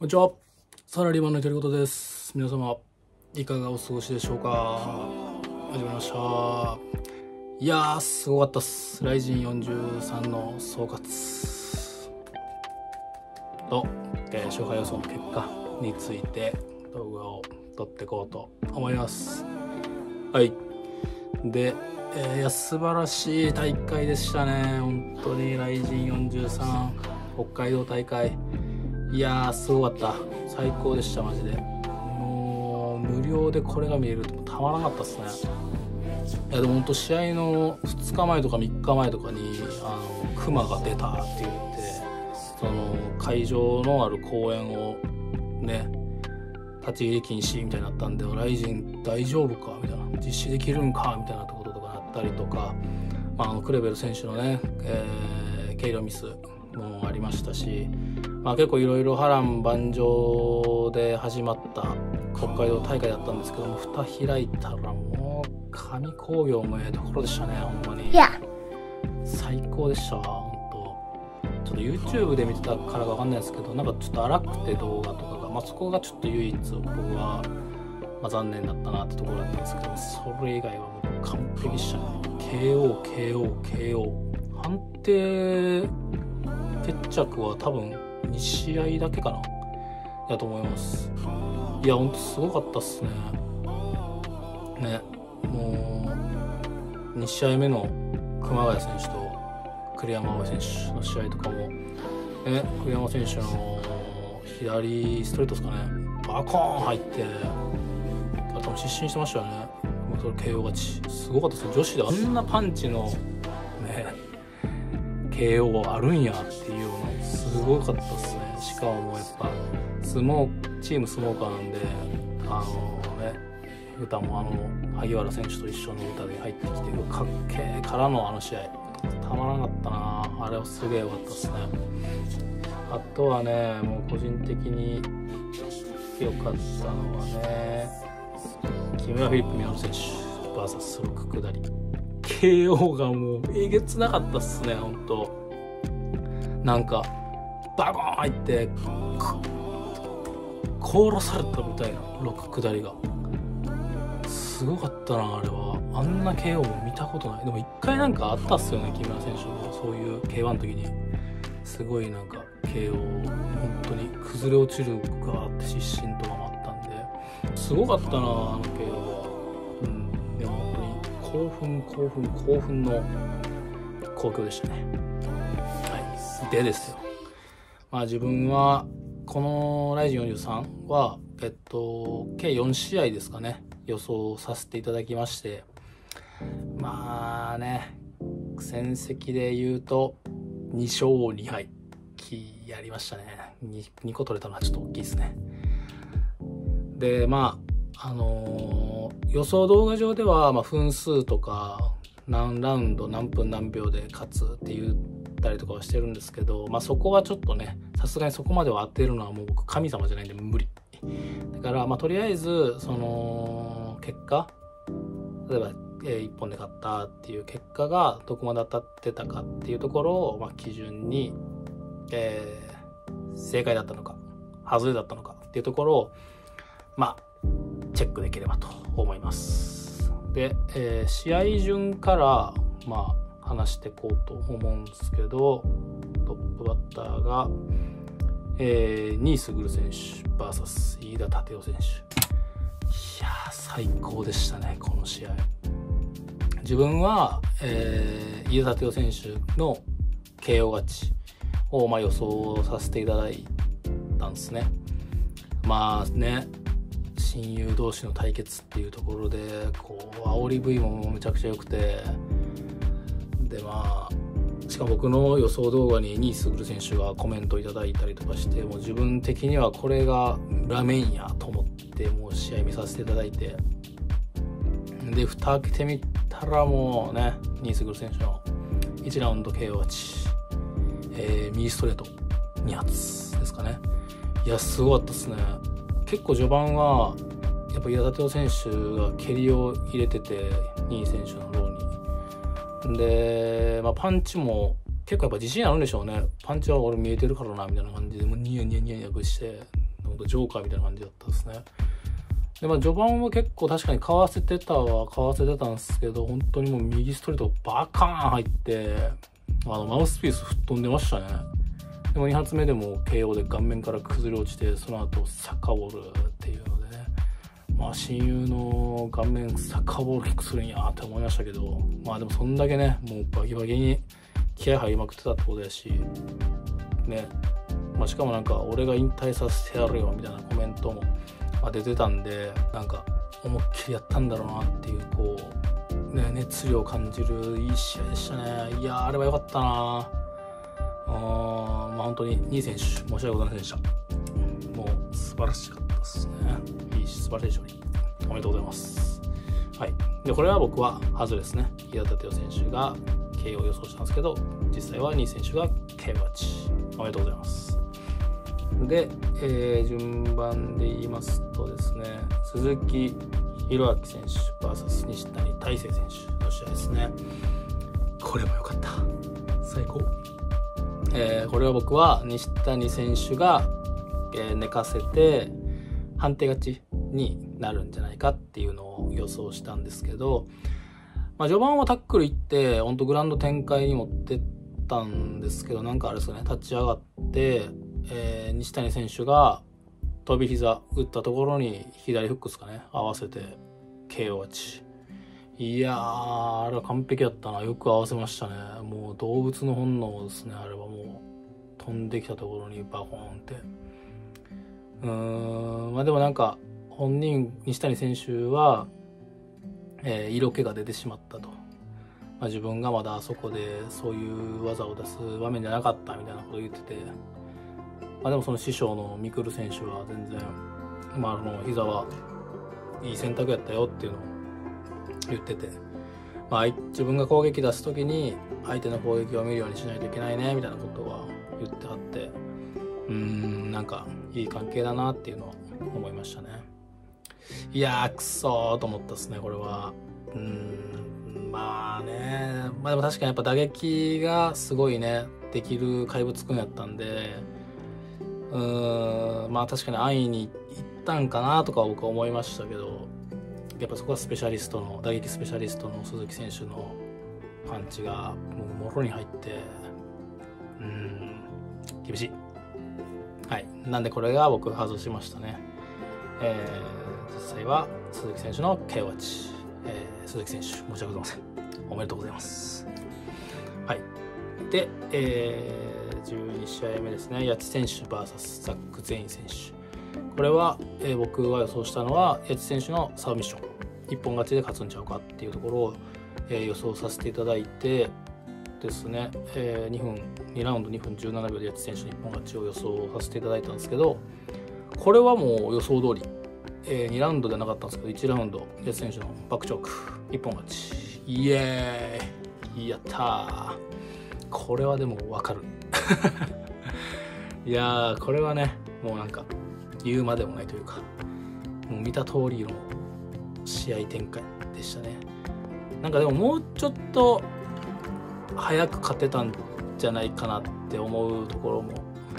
こんにちは。サラリーマンの独り言です。皆様、いかがお過ごしでしょうか？始まりました。いやー、すごかったっす。ライジン43の総括と、えー勝敗予想の結果について動画を撮っていこうと思います。はい。で、えーいや、素晴らしい大会でしたね。本当に、ライジン43、北海道大会。いやー、すごかった。最高でした、マジで。もう、無料でこれが見えるとたまらなかったっすね。いや、でも本当試合の2日前とか3日前とかに、あの、クマが出たって言って、その、会場のある公園を、ね、立ち入り禁止みたいになったんで、ライジン大丈夫かみたいな。実施できるんかみたいなとこととかなったりとか、まあ、あのクレベル選手のね、えー、軽量ミスもありましたし、まあ、結構いろいろ波乱万丈で始まった北海道大会だったんですけども蓋開いたらもう上工業もええところでしたねほんまに.最高でした本当ちょっと YouTube で見てたからかわかんないですけどなんかちょっと荒くて動画とかが、まあ、そこがちょっと唯一僕は、まあ、残念だったなってところだったんですけどそれ以外はもう完璧でしたね。KO KO KO 判定決着は多分2試合だけかな。やと思います。いやほんとすごかったっすね。ねもう2試合目の熊谷選手と栗山葵選手の試合とかも、ね、栗山選手の左ストレートですかね。バコーン入って多分失神してましたよね。もうそれ KO 勝ち。すごかったですよ女子であんなパンチの KO あるんやっていうようなすごかったですね。しかももうやっぱ相撲チーム相撲家なんであのね歌もあの萩原選手と一緒の歌で入ってきてうわかっけえからのあの試合たまらなかったな。あれはすげえ良かったですね。あとはねもう個人的に良かったのはね木村フィリップ・ミノル選手 VS ロック下り。KO がもうえげつなかったっすねほんと。なんかバコーン入って殺されたみたいなロック下りが。すごかったなあれは。あんな KO も見たことない。でも一回なんかあったっすよね木村選手も。そういう K1 の時に。すごいなんか KO 本当に崩れ落ちるガーって失神とかもあったんで。すごかったなあの KO 興奮興奮興奮の公共でしたね。はい。でですよ。まあ自分はこのライジン43はえっと計4試合ですかね。予想させていただきまして。まあね戦績で言うと2勝2敗。きやりましたね。2, 2個取れたのはちょっと大きいですね。でまああのー予想動画上では、まあ、分数とか何ラウンド何分何秒で勝つって言ったりとかはしてるんですけど、まあ、そこはちょっとねさすがにそこまでは当てるのはもう僕神様じゃないんで無理。だから、まあ、とりあえずその結果例えば、え1本で勝ったっていう結果がどこまで当たってたかっていうところを、まあ、基準に、えー正解だったのか外れだったのかっていうところをまあチェックできればと思います。で、えー試合順からまあ話していこうと思うんですけどトップバッターが、えー、新卓選手 VS 飯田立夫選手。いや最高でしたねこの試合。自分は、えー、飯田立夫選手の KO 勝ちを、まあ、予想させていただいたんですね。まあね親友同士の対決っていうところでこう煽り V もめちゃくちゃ良くて。でまあしかも僕の予想動画に新卓選手がコメントいただいたりとかしてもう自分的にはこれが裏面やと思ってもう試合見させていただいて。で蓋開けてみたらもうね新卓選手の1ラウンド KO 勝ち、えー右ストレート2発ですかね。いやすごかったですね。結構序盤はやっぱ矢田選手が蹴りを入れてて2位選手の方に。で、まあ、パンチも結構やっぱ自信あるんでしょうね。パンチは俺見えてるからなみたいな感じでもうニヤニヤニヤニヤしてジョーカーみたいな感じだったですねでまあ序盤は結構確かにかわせてたはかわせてたんですけど本当にもう右ストレートバカーン入ってあのマウスピース吹っ飛んでましたねでも2発目でも KO で顔面から崩れ落ちてその後サッカーボールっていうのまあ親友の顔面サッカーボールキックするんやって思いましたけどまあでもそんだけねもうバキバキに気合入りまくってたってことやしね。まあ、しかもなんか俺が引退させてやるよみたいなコメントも出てたんでなんか思いっきりやったんだろうなっていうこう、ね、熱量を感じるいい試合でしたね。いやあれは良かったなあまあ本当に2位選手申し訳ございませんでした。もう素晴らしかったですね。いい素晴らしい勝利おめでとうございます。はい。でこれは僕は外ですね。日田立夫選手が KO 予想したんですけど実際は2位選手が KO 勝ちおめでとうございます。で、えー、順番で言いますとですね鈴木宏明選手 VS 西谷大成選手の試合ですね。これも良かった。最高、えー、これは僕は西谷選手が、えー、寝かせて判定勝ち。になるんじゃないかっていうのを予想したんですけど、まあ、序盤はタックル行って本当グラウンド展開に持ってったんですけどなんかあれですよね立ち上がってえー、西谷選手が飛び膝打ったところに左フックですかね合わせて KO 勝ちいやーあれは完璧だったな。よく合わせましたね。もう動物の本能ですねあれは。もう飛んできたところにバコーンって。うーんまあでもなんか本人西谷選手は、えー、色気が出てしまったと、まあ、自分がまだあそこでそういう技を出す場面じゃなかったみたいなことを言ってて。まあ、でもその師匠のミクル選手は全然、まあ、あの膝はいい選択やったよっていうのを言ってて、まあ、自分が攻撃出す時に相手の攻撃を見るようにしないといけないねみたいなことは言ってはって。うーんなんかいい関係だなっていうのは思いましたね。いやーくそーと思ったっすねこれは。うんまあね。まあでも確かにやっぱ打撃がすごいねできる怪物くんやったんでうーんまあ確かに安易にいったんかなとか僕は思いましたけどやっぱそこはスペシャリストの打撃スペシャリストの鈴木選手のパンチがもうもろに入ってうん厳しい。はいなんでこれが僕外しましたね。えー、実際は鈴木選手の KO 勝ち、えー、鈴木選手申し訳ございません。おめでとうございます。はい。でえー12試合目ですね。八千選手 VS ザック・ゼイン選手。これは、えー、僕は予想したのは八千選手のサブミッション。一本勝ちで勝つんちゃうかっていうところを、えー、予想させていただいてですね、えー、2分2ラウンド2分17秒で八千選手の一本勝ちを予想させていただいたんですけどこれはもう予想通り、えー、2ラウンドではなかったんですけど1ラウンド八選手のバックチョーク一本勝ち。イエーイ。やったこれはでも分かる。いやこれはねもうなんか言うまでもないというかもう見た通りの試合展開でしたね。なんかでももうちょっと早く勝てたんじゃないかなって思うところも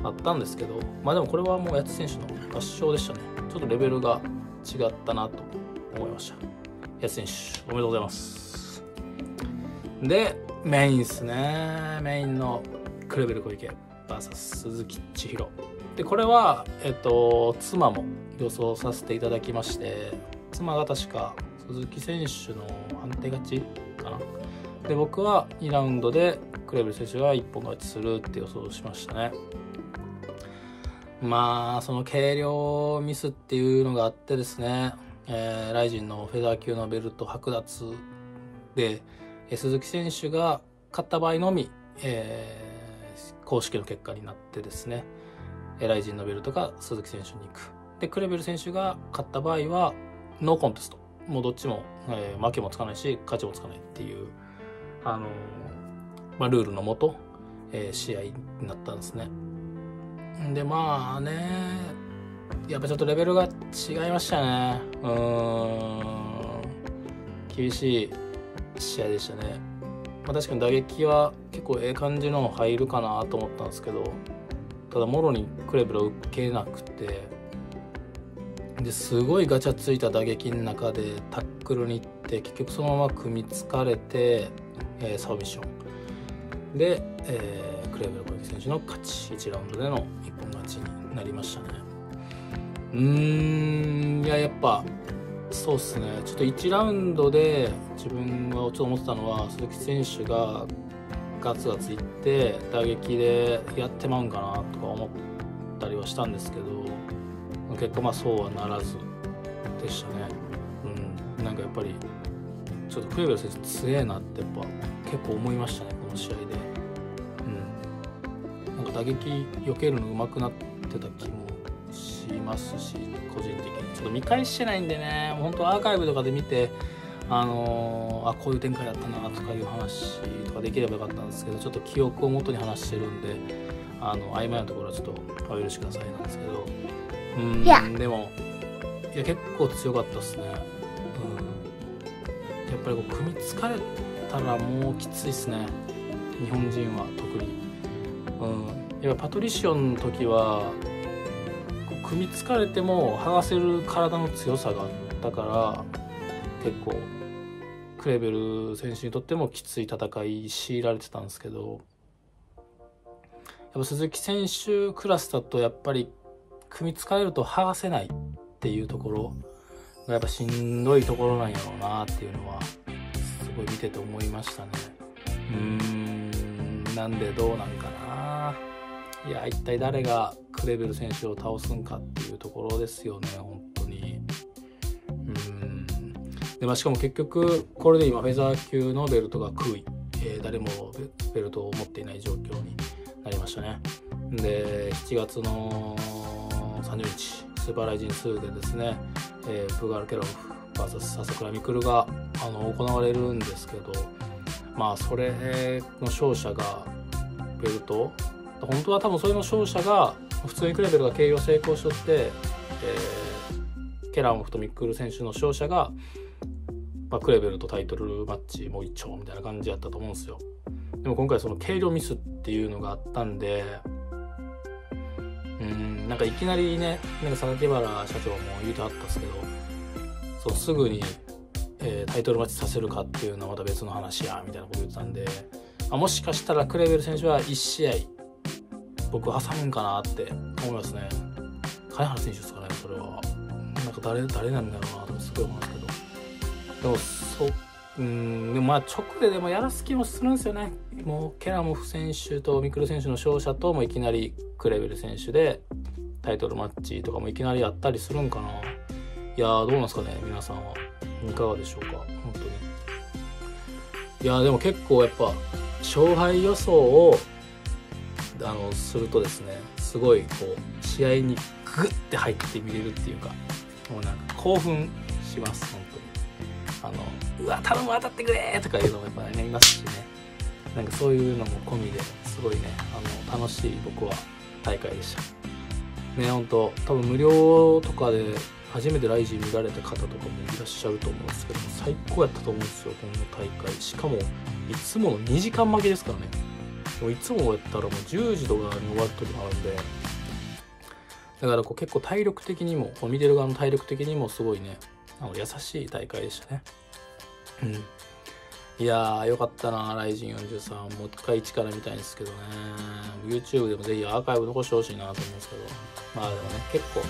あったんですけどまあでもこれはもう八津選手の圧勝でしたね。ちょっとレベルが違ったなと思いました。八津選手おめでとうございます。でメインですね。メインのクレベル小池 VS 鈴木千尋。でこれは、えっと、妻も予想させていただきまして妻が確か鈴木選手の判定勝ちかな。で僕は2ラウンドでクレベル選手が1本勝ちするって予想しましたね。まあその軽量ミスっていうのがあってですね、えー、ライジンのフェザー級のベルト剥奪で、えー、鈴木選手が勝った場合のみ、えー公式の結果になってですね、ライジンのベルトが鈴木選手に行く。で、クレベル選手が勝った場合は、ノーコンテスト。もうどっちも、えー、負けもつかないし、勝ちもつかないっていう、あのー、まあ、ルールのもと、えー、試合になったんですね。で、まあね、やっぱちょっとレベルが違いましたね。うん、厳しい試合でしたね。まあ、確かに打撃は結構ええ感じの入るかなと思ったんですけどただもろにクレベルを受けなくてですごいガチャついた打撃の中でタックルに行って結局そのまま組みつかれて、えー、サービションで、えー、クレーベル小池選手の勝ち1ラウンドでのになりましたね。うーんいややっぱそうっすね。ちょっと1ラウンドで自分がちょっと思ってたのは鈴木選手がガツガツいって打撃でやってまうんかなとか思ったりはしたんですけど結果まあそうはならずでしたね。うん。なんかやっぱりちょっとクレベル選手強えなってやっぱ結構思いましたねこの試合で。打撃避けるの上手くなってた気もしますし個人的にちょっと見返してないんでね本当アーカイブとかで見てあのー、あこういう展開だったなとかいう話とかできればよかったんですけどちょっと記憶をもとに話してるんであの曖昧なところはちょっとお許しくださいなんですけど。うんでもいや結構強かったですね、うん、やっぱりこう組みつかれたらもうきついっすね。日本人は特に、うん、やっぱパトリシオンの時は組みつかれても剥がせる体の強さがあったから結構クレベル選手にとってもきつい戦い強いられてたんですけどやっぱ鈴木選手クラスだとやっぱり組みつかれると剥がせないっていうところがやっぱしんどいところなんやろうなっていうのはすごい見てて思いましたね。うーんなんでどうなんいや一体誰がクレベル選手を倒すんかっていうところですよね本当に。うん。で、まあ、しかも結局これで今フェザー級のベルトが空位、えー、誰もベルトを持っていない状況になりましたね。で7月の30日スーパーライジン2でですね、えー、プガル・ケロフ VS 笹倉未来があの行われるんですけどまあそれの勝者がベルト本当は多分それの勝者が普通にクレベルが経営を成功しとって、えー、ケランフとミックル選手の勝者が、まあ、クレベルとタイトルマッチもう一丁みたいな感じやったと思うんですよ。でも今回その計量ミスっていうのがあったんでうんなんかいきなりねなんか榊原社長も言うてはったんですけどそうすぐに、えー、タイトルマッチさせるかっていうのはまた別の話やみたいなこと言ってたんで、まあ、もしかしたらクレベル選手は1試合僕挟むんかなって思いますね。金原選手ですかねそれは。なんか誰誰なんだろうなとすごい思うんですけど。でもそうんでもまあ直ででもやらす気もするんですよね。もうケラモフ選手とミクル選手の勝者ともいきなりクレベル選手でタイトルマッチとかもいきなりやったりするんかな。いやーどうなんですかね皆さんは。いかがでしょうか本当に。いやでも結構やっぱ勝敗予想をあのするとですねすごいこう試合にグッて入って見れるっていうかもうなんか興奮します本当に。あのうわ頼む当たってくれとかいうのもやっぱりねいますしね。なんかそういうのも込みですごいねあの楽しい僕は大会でした。ね本当多分無料とかで初めてライジン見られた方とかもいらっしゃると思うんですけど最高やったと思うんですよこの大会。しかもいつもの2時間負けですからね。もういつもやったらもう10時とかに終わる時もあるんで。だからこう結構体力的にもこう見てる側の体力的にもすごいねあの優しい大会でしたね。うん。いやーよかったなライジン43もう一回一から見たいんですけどね。YouTube でもぜひアーカイブ残してほしいなと思うんですけど。まあでもね結構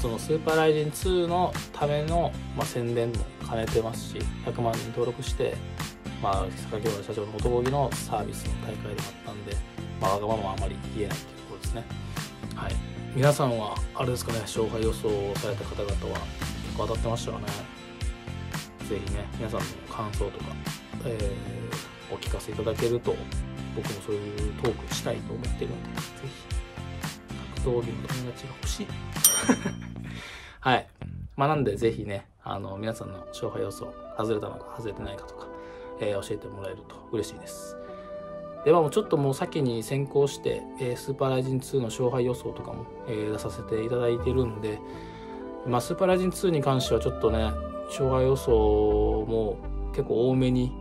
そのスーパーライジン2のための、まあ、宣伝も兼ねてますし100万人登録してまあ、榊原社長の男気のサービスの大会でもあったんで、まあ、わがままはあまり言えないっていうところですね。はい。皆さんは、あれですかね、勝敗予想をされた方々は結構当たってましたかね。ぜひね、皆さんの感想とか、えー、お聞かせいただけると、僕もそういうトークしたいと思ってるので、ぜひ、格闘技の友達が欲しい。はい。まあ、なんで、ぜひね、あの、皆さんの勝敗予想、外れたのか外れてないかとか、えー、教えてもらえると嬉しいです。ではもうちょっともう先に先行して、えー、スーパーライジン2の勝敗予想とかも、えー、出させていただいてるんで、まあ、スーパーライジン2に関してはちょっとね、勝敗予想も結構多めに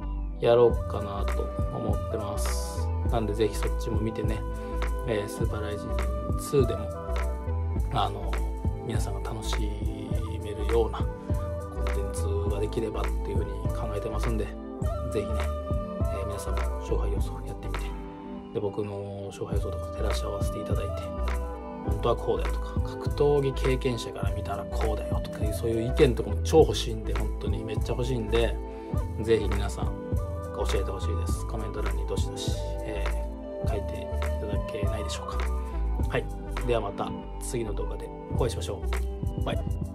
やろうかなと思ってます。なんでぜひそっちも見てね、えー、スーパーライジン2でも、あの、皆さんが楽しめるようなコンテンツができればっていうふうに考えてますんで是非ね、えー、皆さんも勝敗予想やってみて。で僕の勝敗予想とか照らし合わせていただいて本当はこうだよとか格闘技経験者から見たらこうだよとかそういう意見とかも超欲しいんで本当に。めっちゃ欲しいんで是非皆さん教えてほしいです。コメント欄にどしどし、えー、書いていただけないでしょうか。はい。ではまた次の動画でお会いしましょう。バイ。